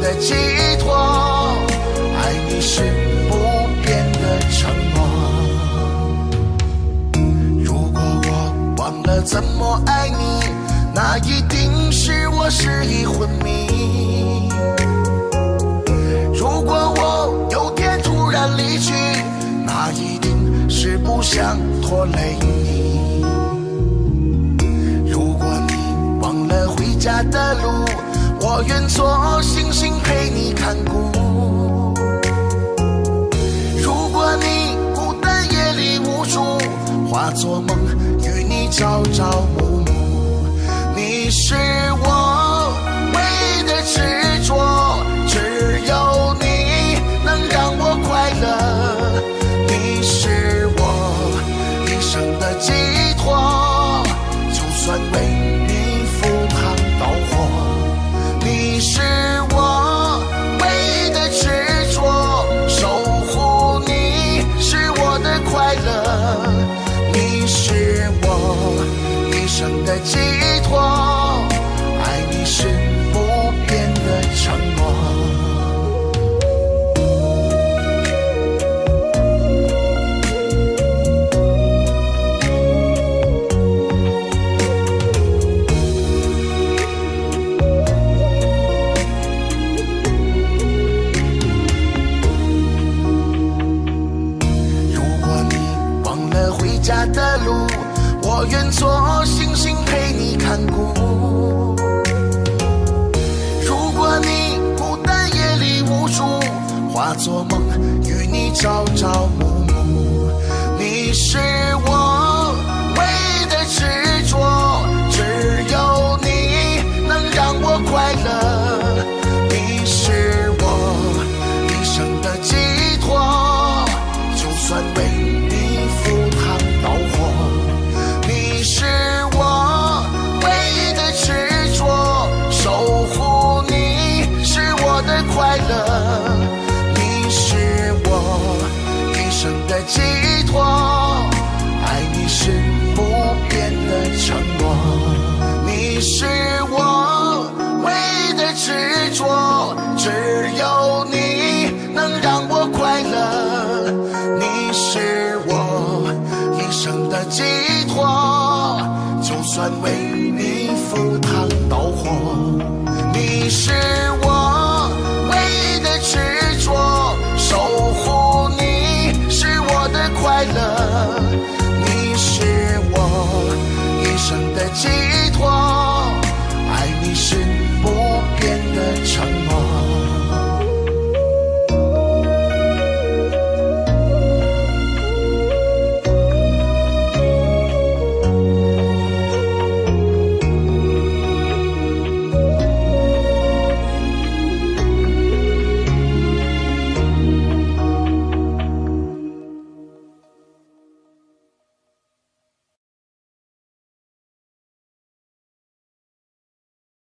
的寄托，爱你是不变的承诺。如果我忘了怎么爱你，那一定是我失忆昏迷。如果我有天突然离去，那一定是不想拖累你。如果你忘了回家的路，我愿做化作梦与你朝朝暮暮。你是寄托，爱你是不变的承诺。如果你忘了回家的路，我愿做星星陪你看顾。如果你孤单夜里无助，化作梦与你朝朝暮暮。你是我寄托爱你是不变的承诺你是我唯一的执着只有你能让我快乐你是我一生的寄托就算为你赴汤蹈火你是你是我一生的寄托。